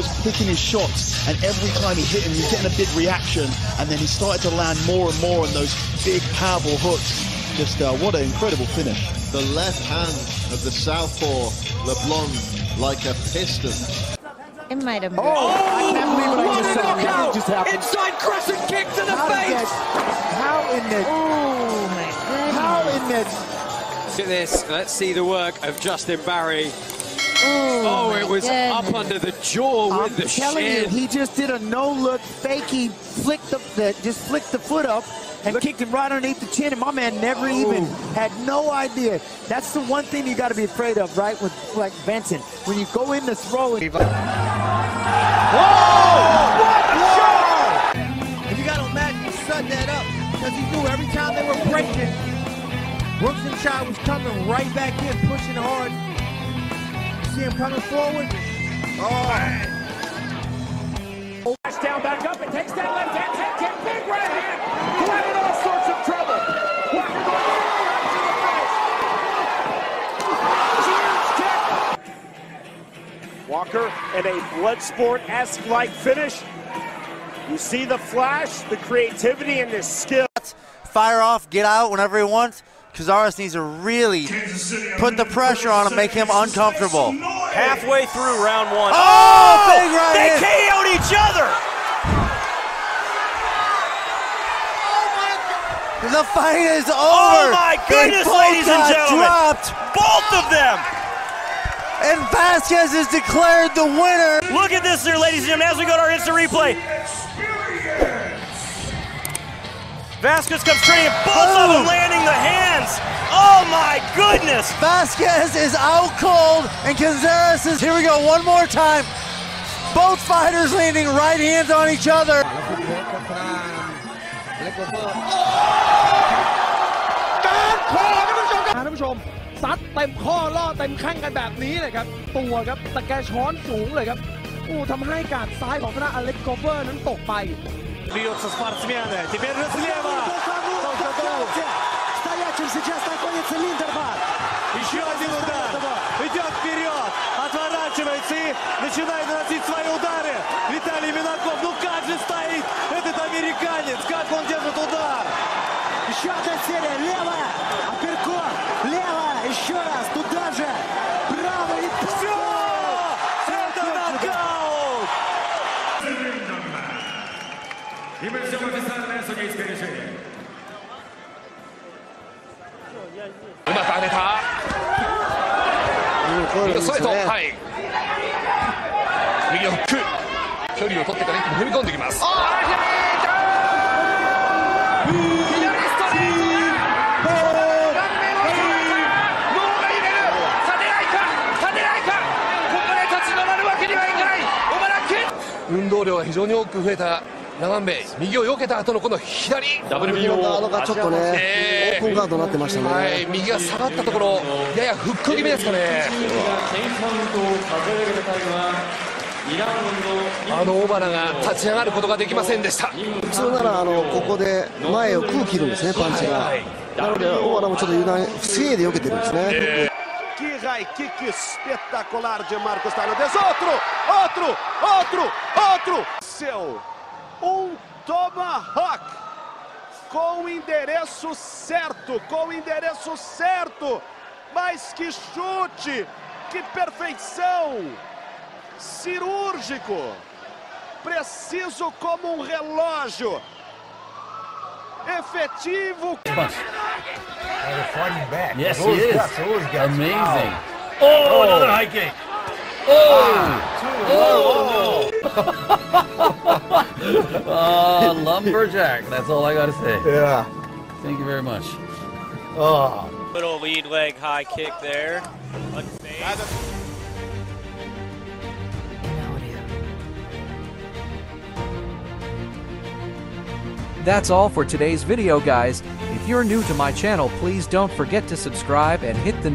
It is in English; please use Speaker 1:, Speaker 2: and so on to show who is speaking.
Speaker 1: was picking his shots, and every time he hit him, he was getting a big reaction, and then he started to land more and more on those big, powerful hooks. Just uh, what an incredible finish.
Speaker 2: The left hand of the southpaw, LeBlanc, like a piston.
Speaker 3: It might have been.
Speaker 4: Oh, I can't believe what I just saw.
Speaker 5: Knockout!
Speaker 4: just happened.
Speaker 5: Inside crescent kick to the
Speaker 4: How
Speaker 5: face.
Speaker 4: that- How in the
Speaker 3: Oh my goodness.
Speaker 4: how in the
Speaker 5: Look at this. Let's see the work of Justin Barry.
Speaker 3: Oh,
Speaker 5: Oh, it was up under the jaw with
Speaker 4: I'm
Speaker 5: with the
Speaker 4: telling
Speaker 5: shin.
Speaker 4: you, he just did a no look fake. He flicked the, the just flicked the foot up and kicked him right underneath the chin, and my man never oh. even had no idea. That's the one thing you got to be afraid of, right? With like Benson, when you go in to throw it.
Speaker 6: And you got to imagine set that up because he knew every time they were breaking, Brooks and Shaw was coming right back in, pushing hard. See him coming forward? Oh,
Speaker 7: down, back up, and takes that left hand, head kick, big right hand, put in all sorts of trouble. Walker going right to the face. Huge kick. Walker in a Bloodsport-esque like finish. You see the flash, the creativity, and the skill.
Speaker 8: fire off, get out whenever he wants. Cazares needs to really put the pressure on him, make him uncomfortable.
Speaker 7: Halfway through round one.
Speaker 8: Oh, oh big right
Speaker 7: They
Speaker 8: hand.
Speaker 7: KO'd each other.
Speaker 8: The fight is oh over.
Speaker 7: Oh my goodness, ladies and gentlemen.
Speaker 8: dropped,
Speaker 7: Both of them.
Speaker 8: and Vasquez is declared the winner.
Speaker 7: Look at this here, ladies and gentlemen, as we go to our instant replay. Vasquez comes straight in, both of them
Speaker 8: Boom.
Speaker 7: landing the hands. Oh my goodness.
Speaker 8: Vasquez is out cold, and Cazares is. Here we go, one more time. Both fighters landing right hands on each other.
Speaker 6: ท่านผู้ชม ซัดเต็มข้อล่อเต็มแข้งกันแบบนี้เลยครับ ตัวครับตะแกช้อนสูงเลยครับอู้ทำให้การซ้ายของคณะอเล็กโกเวอร์นั้นตกไป
Speaker 7: Бьются спортсмены. Теперь же слева.
Speaker 6: Стоячим сейчас находится Линдербад.
Speaker 7: Еще один удар. Идет вперед. Отворачивается и начинает
Speaker 9: うまく上げた。ストレート、い、右のフック。距離を取ってから踏み込んできます。運動量が非常に多く増えた。ラガンベイ右を避けた後のこの左
Speaker 7: WBO
Speaker 10: ガードがちょっとね、
Speaker 9: えー
Speaker 10: オープンガードになってましたね。
Speaker 9: はい、右が下がったところややフック気味ですかねあの小原が立ち上がることができませんでした
Speaker 10: 普通ならあのここで前を空切るんですね、パンチが。なので、大原もちょっと油断、防いで避けてるんですね。
Speaker 6: Que high kick espetacular de Marcos Fernandes. Outro, outro, outro, outro. Seu, um tomahawk com o endereço certo, com o endereço certo. Mas que chute, que perfeição. Cirúrgico, preciso como um relógio. Efetivo.
Speaker 7: Yes, he is. Amazing. Oh, another high kick. Oh! Oh! Uh, lumberjack. That's all I got to say.
Speaker 4: Yeah.
Speaker 7: Thank you very much.
Speaker 4: Oh.
Speaker 7: Little lead leg high kick there.
Speaker 11: That's all for today's video guys. If you're new to my channel, please don't forget to subscribe and hit the